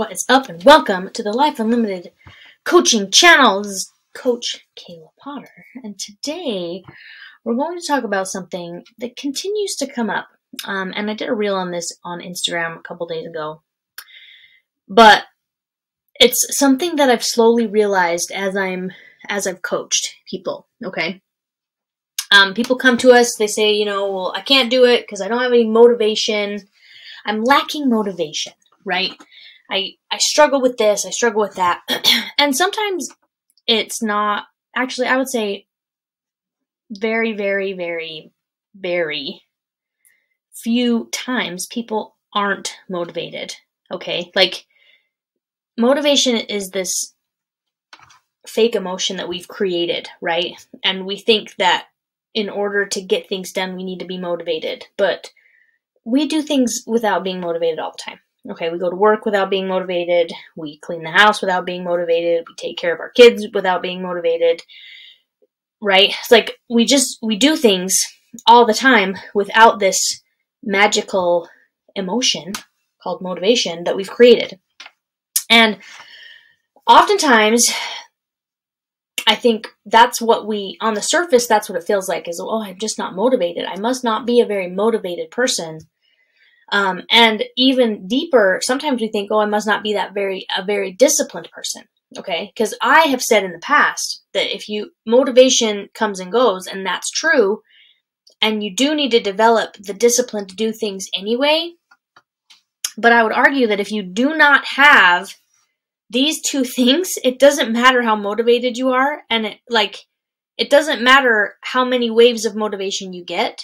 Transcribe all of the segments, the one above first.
What is up, and welcome to the Life Unlimited coaching channel. This is Coach Kayla Potter, and today we're going to talk about something that continues to come up. Um, and I did a reel on this on Instagram a couple days ago, but it's something that I've slowly realized as I'm as I've coached people. Okay, um, people come to us, they say, you know, well, I can't do it because I don't have any motivation. I'm lacking motivation, right? I I struggle with this, I struggle with that. and sometimes it's not actually I would say very very very very few times people aren't motivated, okay? Like motivation is this fake emotion that we've created, right? And we think that in order to get things done, we need to be motivated. But we do things without being motivated all the time. Okay, we go to work without being motivated. We clean the house without being motivated. We take care of our kids without being motivated. Right? It's like we just we do things all the time without this magical emotion called motivation that we've created. And oftentimes I think that's what we, on the surface, that's what it feels like is, oh, I'm just not motivated. I must not be a very motivated person. Um, and even deeper, sometimes we think, oh, I must not be that very, a very disciplined person. Okay. Cause I have said in the past that if you, motivation comes and goes, and that's true, and you do need to develop the discipline to do things anyway. But I would argue that if you do not have these two things, it doesn't matter how motivated you are, and it, like, it doesn't matter how many waves of motivation you get,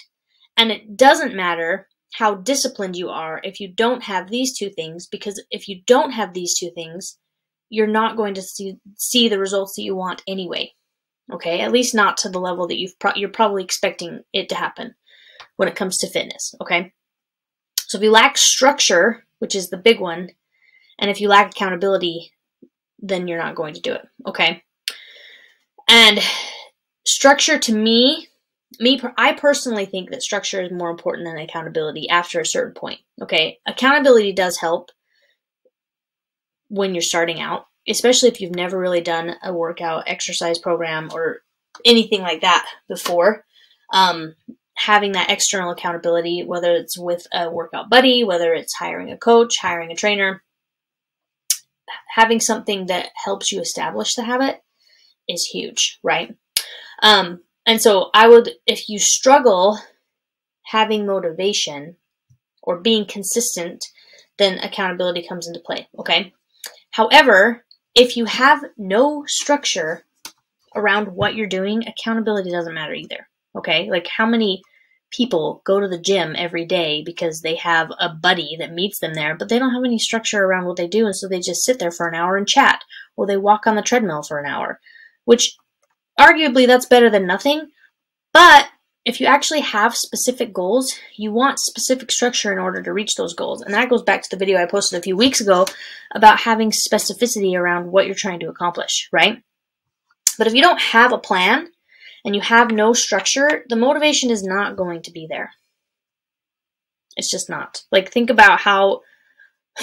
and it doesn't matter how disciplined you are if you don't have these two things, because if you don't have these two things, you're not going to see, see the results that you want anyway. Okay, at least not to the level that you've pro- you're probably expecting it to happen when it comes to fitness. Okay, so if you lack structure, which is the big one, and if you lack accountability, then you're not going to do it. Okay. And structure to me, me, I personally think that structure is more important than accountability after a certain point. Okay. Accountability does help when you're starting out, especially if you've never really done a workout exercise program or anything like that before. Um, having that external accountability, whether it's with a workout buddy, whether it's hiring a coach, hiring a trainer, having something that helps you establish the habit is huge, right? Um, and so I would, if you struggle having motivation or being consistent, then accountability comes into play, okay? However, if you have no structure around what you're doing, accountability doesn't matter either, okay? Like how many people go to the gym every day because they have a buddy that meets them there, but they don't have any structure around what they do, and so they just sit there for an hour and chat, or they walk on the treadmill for an hour, which arguably that's better than nothing. But if you actually have specific goals, you want specific structure in order to reach those goals. And that goes back to the video I posted a few weeks ago about having specificity around what you're trying to accomplish, right? But if you don't have a plan, and you have no structure, the motivation is not going to be there. It's just not. Like, think about how.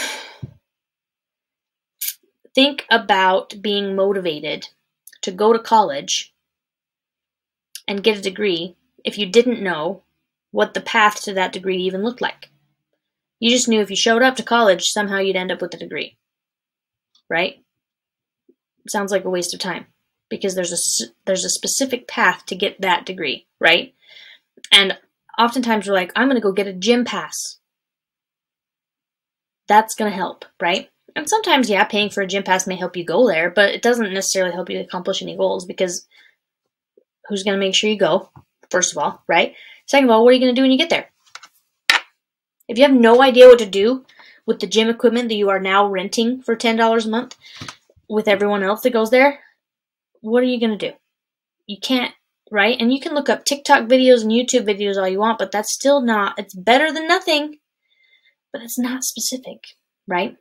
think about being motivated to go to college and get a degree if you didn't know what the path to that degree even looked like. You just knew if you showed up to college, somehow you'd end up with a degree. Right? Sounds like a waste of time because there's a there's a specific path to get that degree, right? And oftentimes we're like, I'm going to go get a gym pass. That's going to help, right? And sometimes, yeah, paying for a gym pass may help you go there, but it doesn't necessarily help you accomplish any goals because who's going to make sure you go, first of all, right? Second of all, what are you going to do when you get there? If you have no idea what to do with the gym equipment that you are now renting for $10 a month with everyone else that goes there, what are you going to do? You can't, right? And you can look up TikTok videos and YouTube videos all you want, but that's still not, it's better than nothing, but it's not specific, right?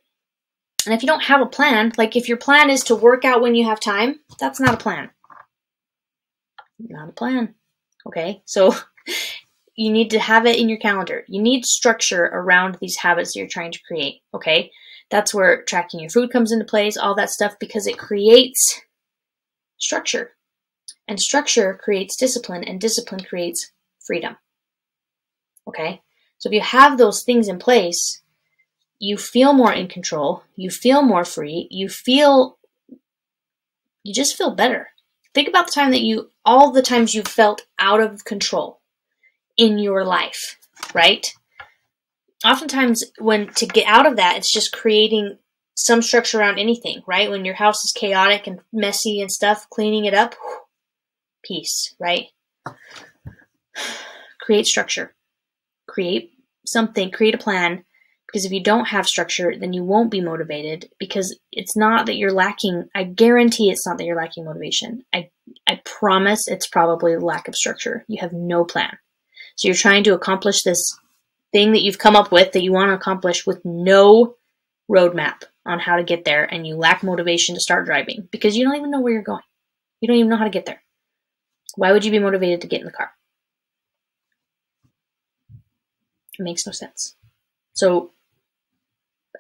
And if you don't have a plan, like if your plan is to work out when you have time, that's not a plan. Not a plan. Okay? So you need to have it in your calendar. You need structure around these habits you're trying to create. Okay? That's where tracking your food comes into place, all that stuff, because it creates structure. And structure creates discipline, and discipline creates freedom. Okay? So if you have those things in place, you feel more in control, you feel more free, you feel, you just feel better. Think about the time that you, all the times you felt out of control in your life, right? Oftentimes, when to get out of that, it's just creating some structure around anything, right? When your house is chaotic and messy and stuff, cleaning it up, peace, right? Create structure. Create something, create a plan. Because if you don't have structure, then you won't be motivated because it's not that you're lacking. I guarantee it's not that you're lacking motivation. I, I promise it's probably lack of structure. You have no plan. So you're trying to accomplish this thing that you've come up with that you want to accomplish with no roadmap on how to get there and you lack motivation to start driving because you don't even know where you're going. You don't even know how to get there. Why would you be motivated to get in the car? It makes no sense. So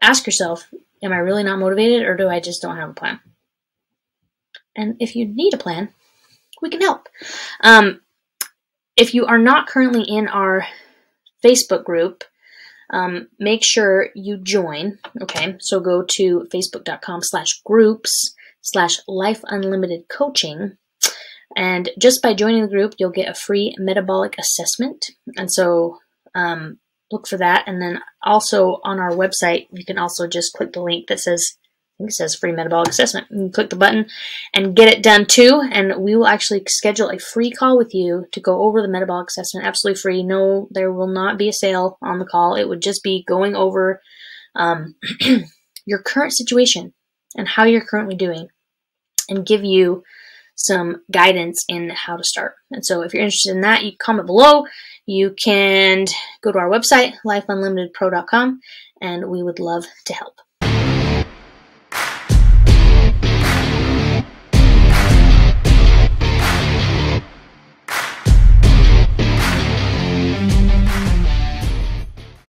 ask yourself, am I really not motivated or do I just don't have a plan? And if you need a plan, we can help. Um, if you are not currently in our Facebook group, um, make sure you join. Okay, so go to facebook.com slash groups slash life unlimited coaching. And just by joining the group, you'll get a free metabolic assessment. And so um, look for that. And then also on our website, you can also just click the link that says I think it says free metabolic assessment. You click the button and get it done too, and we will actually schedule a free call with you to go over the metabolic assessment absolutely free. No, there will not be a sale on the call. It would just be going over um, your current situation and how you're currently doing and give you some guidance in how to start. And so if you're interested in that, you comment below. You can go to our website, lifeunlimitedpro.com, and we would love to help.